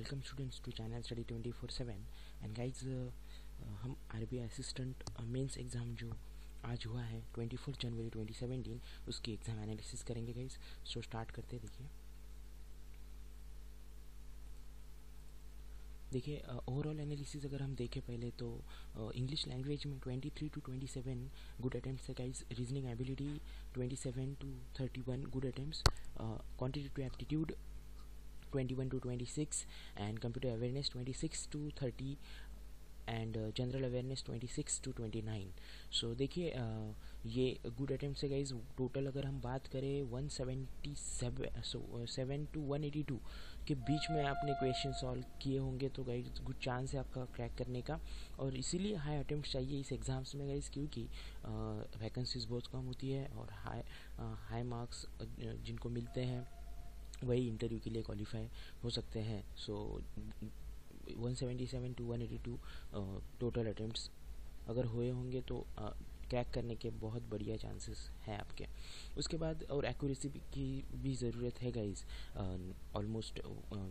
Welcome students to channel study twenty four seven and guys हम R B I assistant mains exam जो आज हुआ है twenty four जनवरी twenty seventeen उसकी exam analysis करेंगे guys so start करते देखिए. देखिए ओवरऑल एनालिसिस अगर हम देखें पहले तो इंग्लिश uh, लैंग्वेज में 23 टू 27 गुड अटेम्प्ट है guys reasoning ability 27 two 31 good attempts quantitative aptitude 21 to 26 and computer awareness 26 to 30 and general awareness 26 two 29 so देखिए uh, ये गुड अटेम्प्ट से गाइज़ टोटल अगर हम बात करें 177 सो सेवन टू 182 के बीच में आपने क्वेश्चन सॉल्व किए होंगे तो गाइज़ गुड चांस है आपका क्रैक करने का। और इसीलिए हाई अटेम्प्ट चाहिए इस एग्ज़ाम्स में गाइज़ क्योंकि वैकेंसीज uh, बहुत कम होती है और हाई हाई मार्क्स जिनको मिलते हैं। वही इंटरव्यू के लिए क्वालिफाई हो सकते हैं। So one seventy seven two one eighty two total attempts अगर हुए होंगे तो क्रैक करने के बहुत बढ़िया चांसेस हैं आपके। उसके बाद और एक्यूरेसी की भी ज़रूरत है गाइज़ ऑलमोस्ट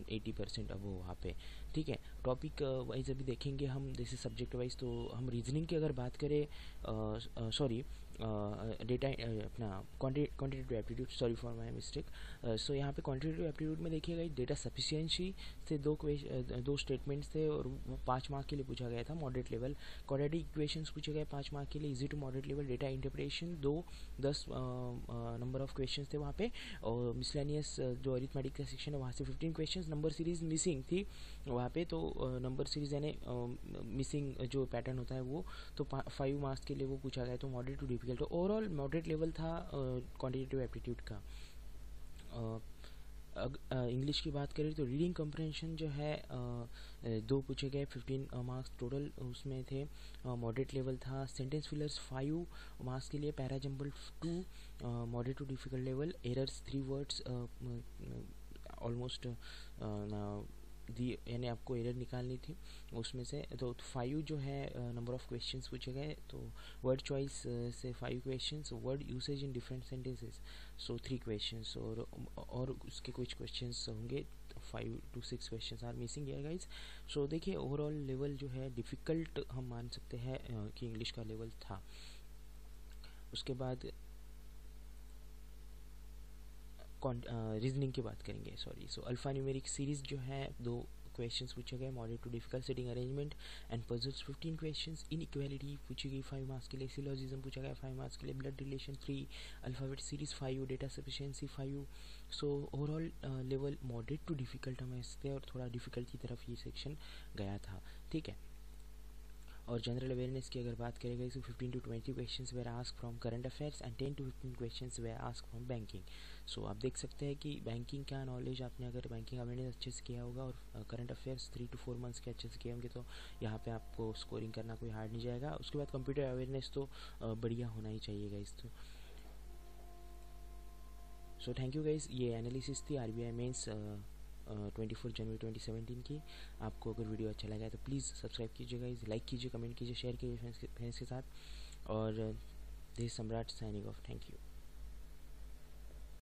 एटी परसेंट अब वहाँ पे। ठीक है टॉपिक वाइज अभी देखेंगे हम। जैसे सब्जेक्ट वाइज तो हम रीजनिंग की अगर बात करें सॉरी डेटा अपना quantitative aptitude sorry for my mistake so यहाँ पे क्वान्टिटेटिव एप्टीट्यूड में देखिएगा डेटा सफिशियंसी से दो दो स्टेटमेंट्स थे और वो पाँच मार्क के लिए पूछा गया था मॉडरेट लेवल क्वाड्रेटिक इक्वेशंस पूछे गए पाँच मार्क के लिए easy to moderate level data interpretation दो, दस नंबर ऑफ़ क्वेश्चन थे वहाँ पे. और मिसलेनियस जो अरिथमेटिक का सेक्शन है, वहाँ से fifteen question number series missing थी वहाँ पे. तो नंबर सीरीज़ यानी मिसिंग जो पैटर्न होता है वो तो फाइव मार्क्स के लिए वो पूछा गया तो मॉडरेट टू डिफ़िकल्ट तो ओवरऑल मॉडरेट लेवल था क्वान्टिटेटिव एप्टीट्यूड का। इंग्लिश की बात करें तो रीडिंग कंप्रहेंशन जो है दो पूछे गए फिफ्टीन मार्क्स टोटल उसमें थे। मॉडरेट लेवल था। सेंटेंस फिलर्स फाइव मार्क्स के लिए para jumble to moderate to difficult level errors three words almost दी, यानी आपको एरर निकालनी थी, उसमें से तो फाइव जो है नंबर ऑफ़ क्वेश्चंस पूछे गए तो वर्ड चॉइस से five questions word usage in different sentences so three questions और और उसके कुछ क्वेश्चंस होंगे five to six questions are missing है गाइज़ सो देखिए ओवरऑल लेवल जो है डिफ़िकल्ट हम मान सकते हैं कि इंग्लिश का लेवल था। उसके बाद रीजनिंग की बात करेंगे sorry so alpha numeric series जो है, दो क्वेश्चंस पूछे गए moderate to difficult sitting arrangement and puzzles 15 questions inequality पूछी गई फाइव मार्क्स के लिए सिलोजिज्म पूछा गया फाइव मार्क्स के लिए blood relation three alphabet series 5 data sufficiency 5 so overall level moderate to difficult हमें इससे और थोड़ा डिफ़िकल्ट की तरफ़ ये सेक्शन गया था. ठीक है? और जनरल अवेयरनेस की अगर बात करें गई तो fifteen to twenty question were ask from current affairs and ten to fifteen question were ask from banking so आप देख सकते हैं कि बैंकिंग का नॉलेज आपने अगर बैंकिंग अवेयरनेस अच्छे से किया होगा और current affairs three to four months के अच्छे से किए होंगे तो यहाँ पे आपको स्कोरिंग करना कोई हार्ड नहीं जाएगा। उसके बाद कंप्यूटर अवेयरनेस तो बढ़िया होना ही चाहिए गाइज़ तो। सो थैंक यू गाइज़ ये एनालिसिस थी R B I mains twenty four January twenty seventeen की। आपको अगर वीडियो अच्छा लगा है तो प्लीज़ सब्सक्राइब कीजिएगा, इस लाइक कीजिए कमेंट कीजिए शेयर कीजिए फ्रेंड्स के साथ। और, देश सम्राट साइनिंग ऑफ़ थैंक यू